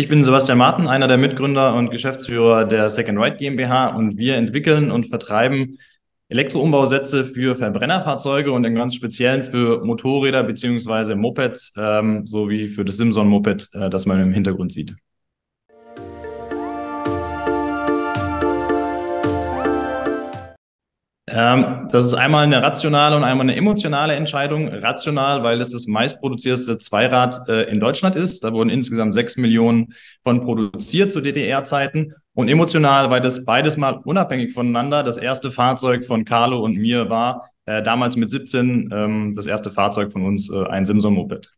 Ich bin Sebastian Martin, einer der Mitgründer und Geschäftsführer der Second Right GmbH und wir entwickeln und vertreiben Elektroumbausätze für Verbrennerfahrzeuge und im ganz Speziellen für Motorräder beziehungsweise Mopeds, ähm, sowie für das Simson-Moped, äh, das man im Hintergrund sieht. Das ist einmal eine rationale und einmal eine emotionale Entscheidung. Rational, weil es das meistproduzierteste Zweirad äh, in Deutschland ist. Da wurden insgesamt sechs Millionen von produziert zu DDR-Zeiten. Und emotional, weil das beides mal unabhängig voneinander das erste Fahrzeug von Carlo und mir war. Äh, damals mit 17 ähm, das erste Fahrzeug von uns, äh, ein Simson-Moped.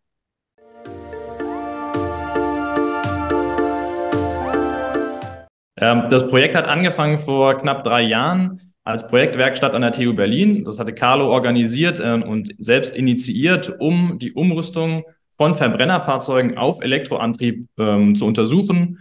Ähm, das Projekt hat angefangen vor knapp drei Jahren als Projektwerkstatt an der TU Berlin. Das hatte Carlo organisiert äh, und selbst initiiert, um die Umrüstung von Verbrennerfahrzeugen auf Elektroantrieb ähm, zu untersuchen,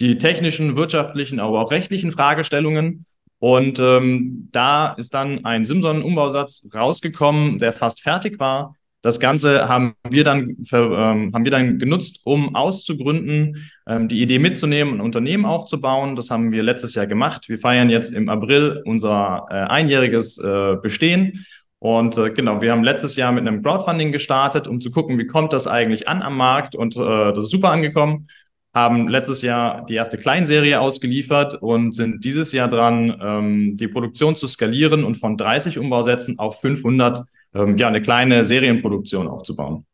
die technischen, wirtschaftlichen, aber auch rechtlichen Fragestellungen. Und ähm, da ist dann ein Simson-Umbausatz rausgekommen, der fast fertig war, das Ganze haben wir dann, ähm, haben wir dann genutzt, um auszugründen, ähm, die Idee mitzunehmen, ein Unternehmen aufzubauen. Das haben wir letztes Jahr gemacht. Wir feiern jetzt im April unser äh, einjähriges äh, Bestehen. Und äh, genau, wir haben letztes Jahr mit einem Crowdfunding gestartet, um zu gucken, wie kommt das eigentlich an am Markt. Und äh, das ist super angekommen. Haben letztes Jahr die erste Kleinserie ausgeliefert und sind dieses Jahr dran, ähm, die Produktion zu skalieren und von 30 Umbausätzen auf 500 ähm, ja, eine kleine Serienproduktion aufzubauen.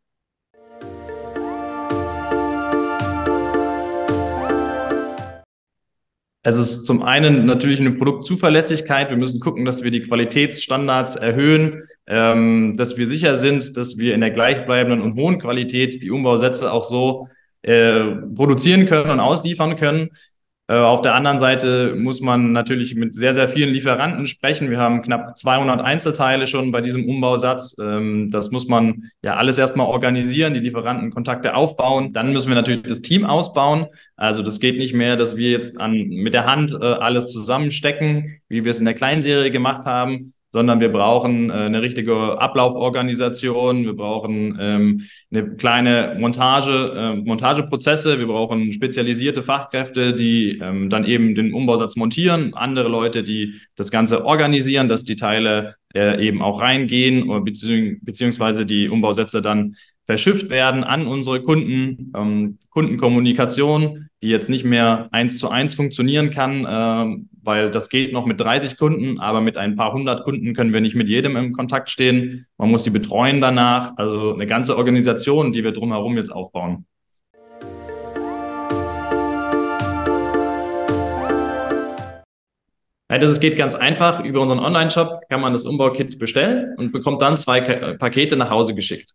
Es ist zum einen natürlich eine Produktzuverlässigkeit. Wir müssen gucken, dass wir die Qualitätsstandards erhöhen, ähm, dass wir sicher sind, dass wir in der gleichbleibenden und hohen Qualität die Umbausätze auch so äh, produzieren können und ausliefern können. Äh, auf der anderen Seite muss man natürlich mit sehr, sehr vielen Lieferanten sprechen. Wir haben knapp 200 Einzelteile schon bei diesem Umbausatz. Ähm, das muss man ja alles erstmal organisieren, die Lieferantenkontakte aufbauen. Dann müssen wir natürlich das Team ausbauen. Also das geht nicht mehr, dass wir jetzt an, mit der Hand äh, alles zusammenstecken, wie wir es in der Kleinserie gemacht haben, sondern wir brauchen äh, eine richtige Ablauforganisation, wir brauchen ähm, eine kleine Montage, äh, Montageprozesse, wir brauchen spezialisierte Fachkräfte, die ähm, dann eben den Umbausatz montieren, andere Leute, die das Ganze organisieren, dass die Teile äh, eben auch reingehen, bezieh beziehungsweise die Umbausätze dann verschifft werden an unsere Kunden. Ähm, Kundenkommunikation, die jetzt nicht mehr eins zu eins funktionieren kann, äh, weil das geht noch mit 30 Kunden, aber mit ein paar hundert Kunden können wir nicht mit jedem im Kontakt stehen. Man muss sie betreuen danach. Also eine ganze Organisation, die wir drumherum jetzt aufbauen. Ja, das geht ganz einfach. Über unseren Online-Shop kann man das Umbaukit bestellen und bekommt dann zwei Pakete nach Hause geschickt.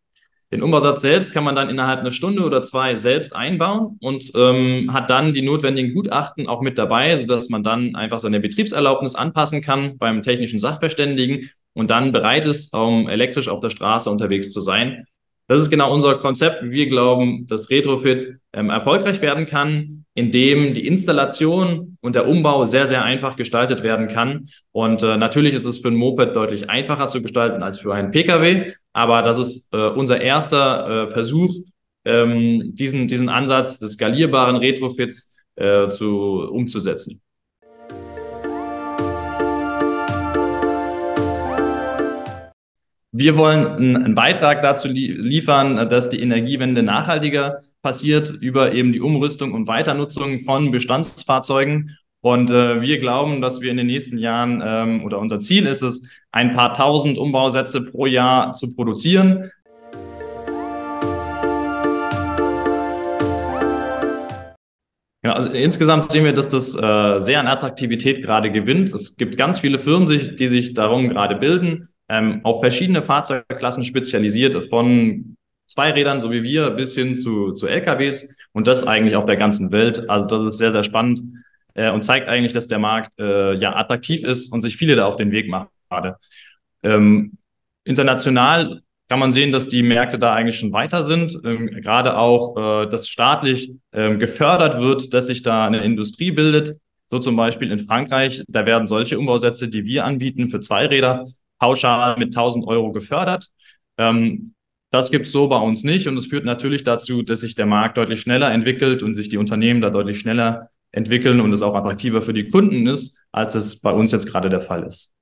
Den Umbausatz selbst kann man dann innerhalb einer Stunde oder zwei selbst einbauen und ähm, hat dann die notwendigen Gutachten auch mit dabei, sodass man dann einfach seine Betriebserlaubnis anpassen kann beim technischen Sachverständigen und dann bereit ist, um elektrisch auf der Straße unterwegs zu sein. Das ist genau unser Konzept. Wir glauben, dass Retrofit ähm, erfolgreich werden kann, indem die Installation und der Umbau sehr, sehr einfach gestaltet werden kann. Und äh, natürlich ist es für ein Moped deutlich einfacher zu gestalten als für einen Pkw. Aber das ist äh, unser erster äh, Versuch, ähm, diesen, diesen Ansatz des skalierbaren Retrofits äh, zu, umzusetzen. Wir wollen einen Beitrag dazu liefern, dass die Energiewende nachhaltiger passiert über eben die Umrüstung und Weiternutzung von Bestandsfahrzeugen. Und äh, wir glauben, dass wir in den nächsten Jahren ähm, oder unser Ziel ist es, ein paar tausend Umbausätze pro Jahr zu produzieren. Ja, also insgesamt sehen wir, dass das äh, sehr an Attraktivität gerade gewinnt. Es gibt ganz viele Firmen, die sich darum gerade bilden ähm, auf verschiedene Fahrzeugklassen spezialisiert, von Zweirädern, so wie wir, bis hin zu, zu LKWs und das eigentlich auf der ganzen Welt. Also das ist sehr, sehr spannend äh, und zeigt eigentlich, dass der Markt äh, ja attraktiv ist und sich viele da auf den Weg machen. Ähm, international kann man sehen, dass die Märkte da eigentlich schon weiter sind. Ähm, gerade auch, äh, dass staatlich ähm, gefördert wird, dass sich da eine Industrie bildet. So zum Beispiel in Frankreich, da werden solche Umbausätze, die wir anbieten für Zweiräder, pauschal mit 1000 Euro gefördert. Ähm, Das gibt es so bei uns nicht und es führt natürlich dazu, dass sich der Markt deutlich schneller entwickelt und sich die Unternehmen da deutlich schneller entwickeln und es auch attraktiver für die Kunden ist, als es bei uns jetzt gerade der Fall ist.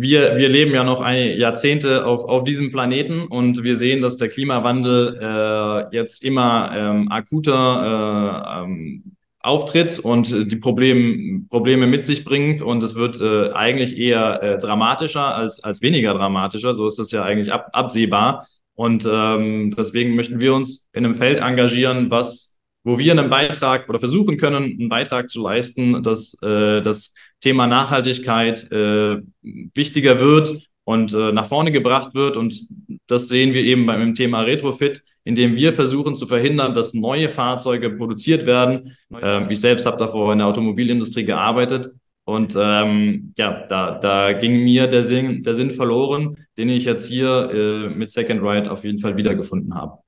wir, wir leben ja noch eine Jahrzehnte auf, auf diesem Planeten und wir sehen, dass der Klimawandel äh, jetzt immer ähm, akuter äh, ähm, auftritt und die Problem, Probleme mit sich bringt und es wird äh, eigentlich eher äh, dramatischer als, als weniger dramatischer. So ist das ja eigentlich ab, absehbar. Und ähm, deswegen möchten wir uns in einem Feld engagieren, was, wo wir einen Beitrag oder versuchen können, einen Beitrag zu leisten, dass äh, das Thema Nachhaltigkeit äh, wichtiger wird und äh, nach vorne gebracht wird. Und das sehen wir eben beim Thema Retrofit, indem wir versuchen zu verhindern, dass neue Fahrzeuge produziert werden. Ähm, ich selbst habe davor in der Automobilindustrie gearbeitet. Und ähm, ja, da, da ging mir der Sinn, der Sinn verloren, den ich jetzt hier äh, mit Second Ride auf jeden Fall wiedergefunden habe.